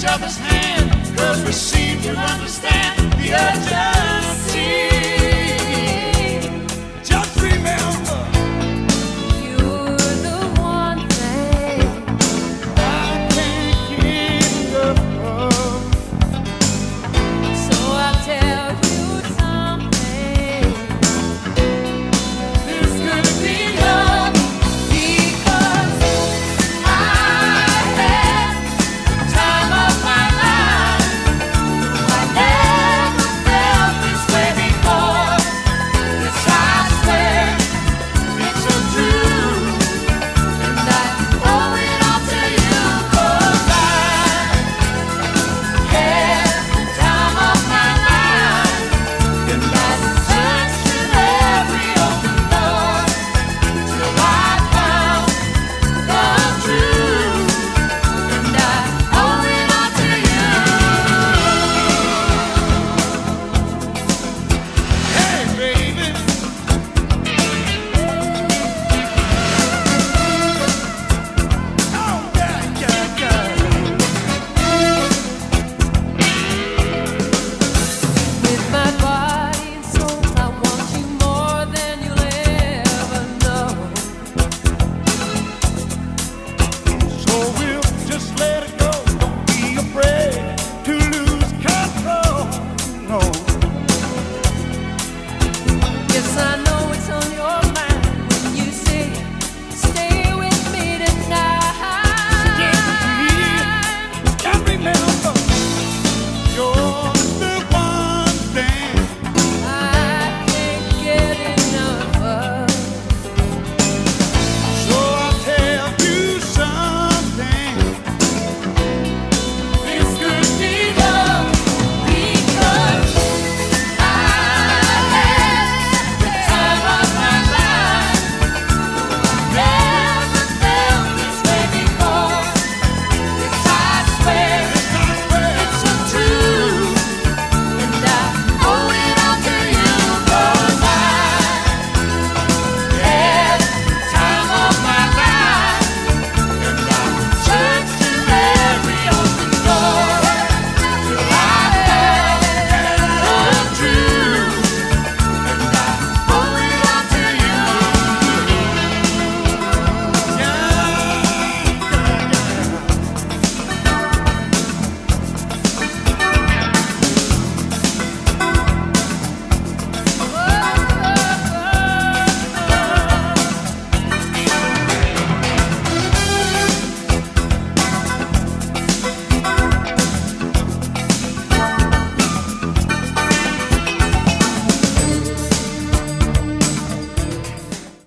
each other's hand, cause we seem to understand the urgency.